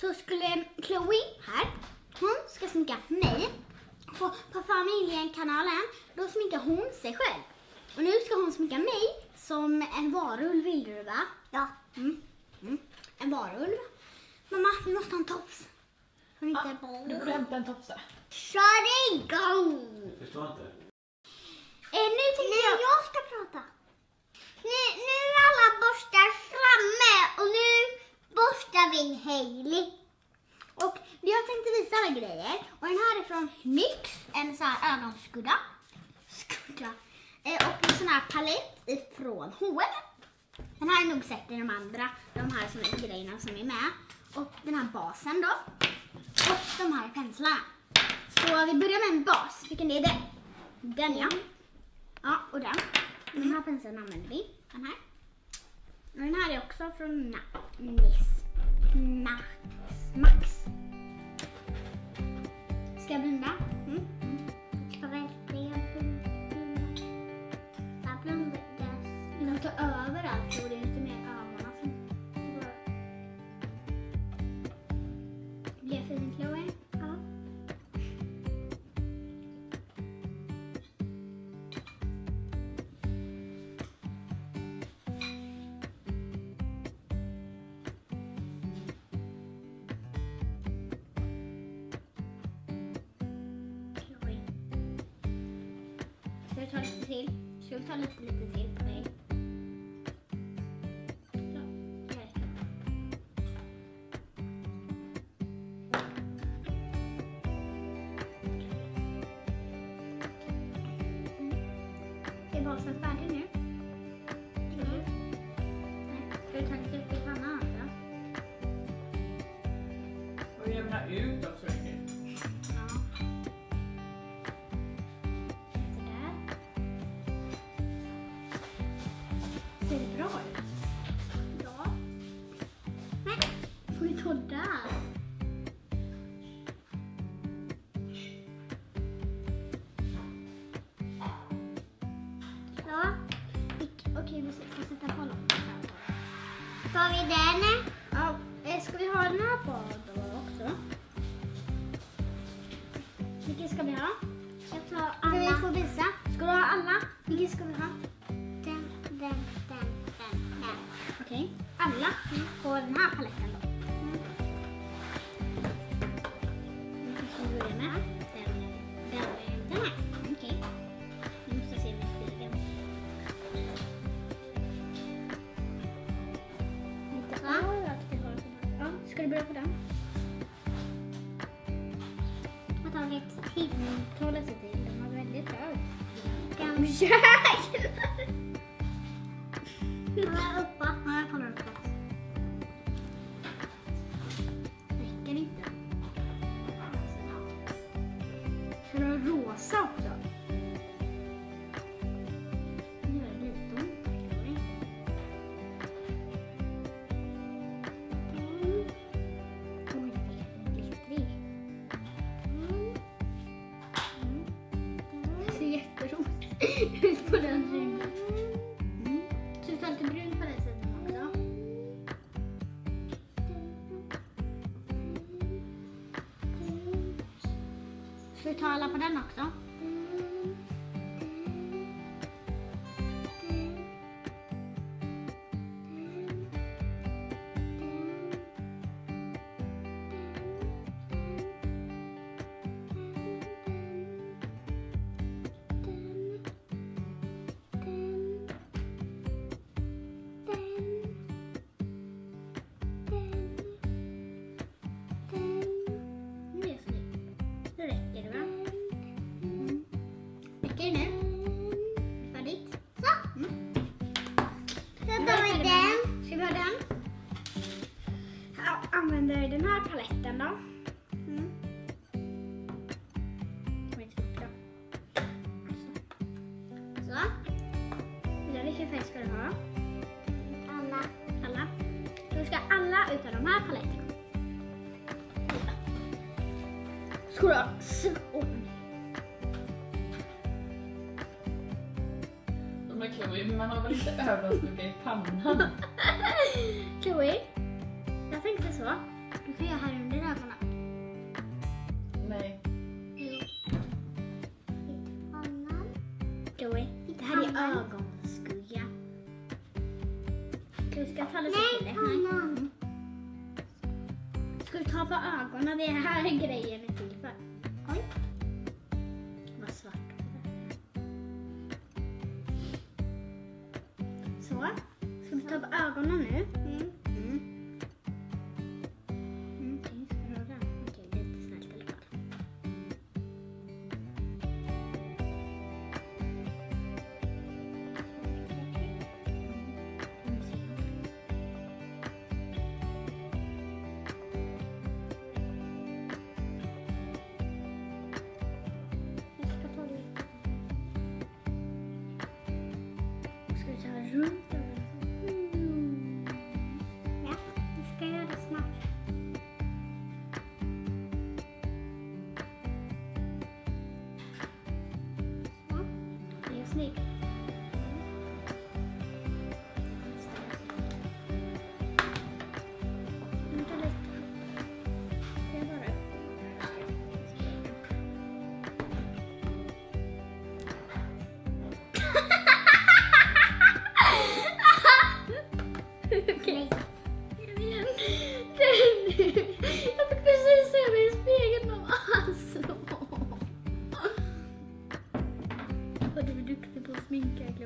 så skulle Chloe här, hon ska sminka mig. På, på familjenkanalen, då sminkar hon sig själv. Och nu ska hon sminka mig som en varulv, vill du va? Ja. Mm. Mm. En varulv. Mamma, vi måste ha en tofs. Hon inte... Du får hämta en tofs. Kör igång! Jag förstår inte. Eh, nu tänkte jag... jag ska prata. Nu, nu är alla borstar framme och nu Första vi Hailey. Och jag tänkte visa alla grejer. Och den här är från NYX, en sån här ögonskugga. Skugga. Eh, och en sån här palett ifrån H&M. Den här är nog sett i de andra, de här som är grejerna som är med. Och den här basen då. Och de här penslarna. Så vi börjar med en bas. Vilken är det? Den ja. Ja, och den. Den här penseln använder vi. Den här. Den här är också från Na- Nis. Max. Max. Ska jag blunda? Mm. Vi ta lite till? Ska vi ta lite, lite till på räcker. Är basen färdig nu? Mm. Nej. Ska vi ta lite upp i pannan? Och jämna ut också Tar vi den? Ja. eh, Ska vi ha den här på då också? Vilken ska vi ha? Jag tar alla. Vi får visa. Ska du ha alla? Vilken ska vi ha? Den, den, den, den, den. Okej. Alla på den här paletten 是。ska du ha? Alla. Alla. Då ska alla utav de här paletterna. Ska du ha? Oh. Men Chloe, man har väl inte överskuggga i pannan? Chloe, jag tänkte så. Du får göra här under ögonen. Nej. Ska ta lite Nej, pannan. Ska du ta på ögonen? Det är här grejen är till för. Oj. Vad svart. Så. Ska du ta på ögonen nu? Ska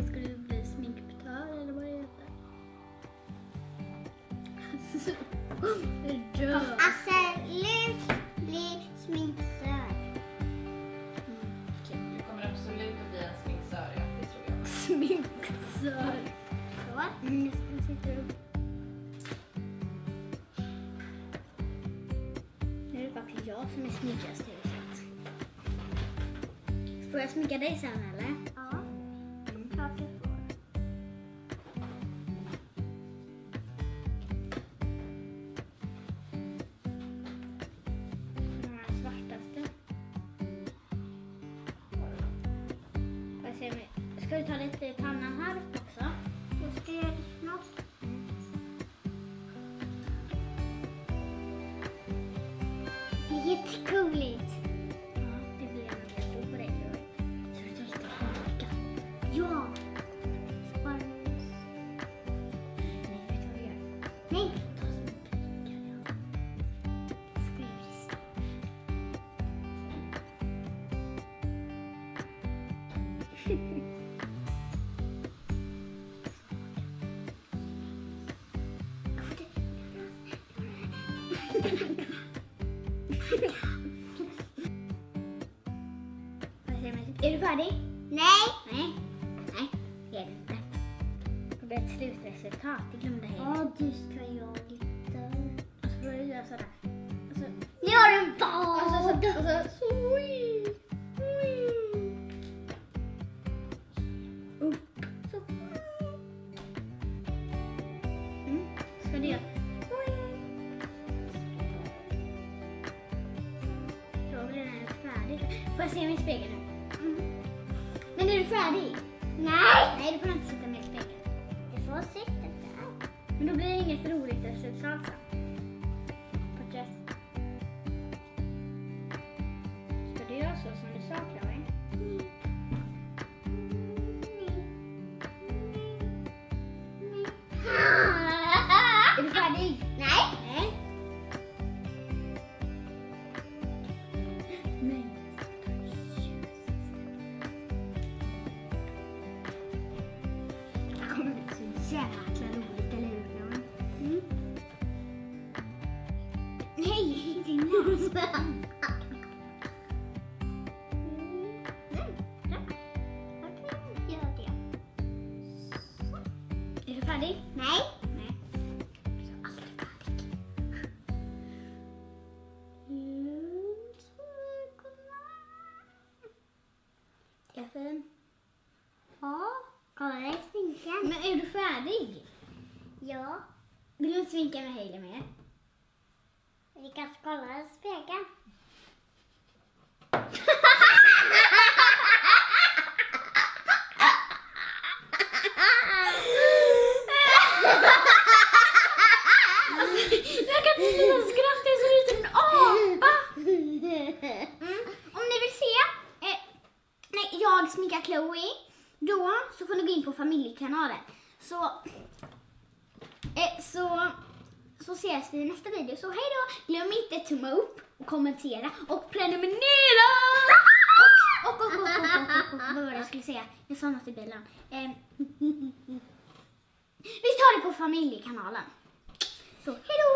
Ska du bli sminkpetör eller vad det heter? Alltså, dö. Absolut bli sminkfrisör. Du kommer absolut att bli en sminksör, ja, det tror jag. Sminksör. Så. Mm, ska sitta upp. Nu är det faktiskt jag som är snyggast i huset. Får jag sminka dig sen eller? Ska du ta lite i pannan här också? Jag ska göra det snart. Det Är du färdig? Nej. Nej. Nej, det är det inte. Det blir ett slutresultat. Det glömde jag. Ja, du ska göra Får jag se min spegel nu? Mm. Men är du färdig? Nej. Nej, du får inte sitta med i spegeln. Du får sitta där. Men då blir det inget roligt resultat sen. Porträtt. Ska du göra så som du sa, Klara? Nej, din näsa. Mm, det. Är du färdig? Nej. Nej. Jag är aldrig färdig. Är jag fin? Ja, kolla dig sminken. Men är du färdig? Ja, Vill du inte sminka med Hailey mer? Kolla i spegeln. Jag kan inte sluta skratta, jag ser ut som en apa! Mm. Om ni vill se eh, jag sminkar Chloe, då så får ni gå in på familjekanalen. Så Eh, så, så ses vi i nästa video. Så hej då! Glöm inte tumma upp och kommentera och prenumerera! Och, och, och, och, och, och, vad var det jag skulle säga? Jag sa något i bilen. Eh, vi tar det på familjekanalen. Så hej då!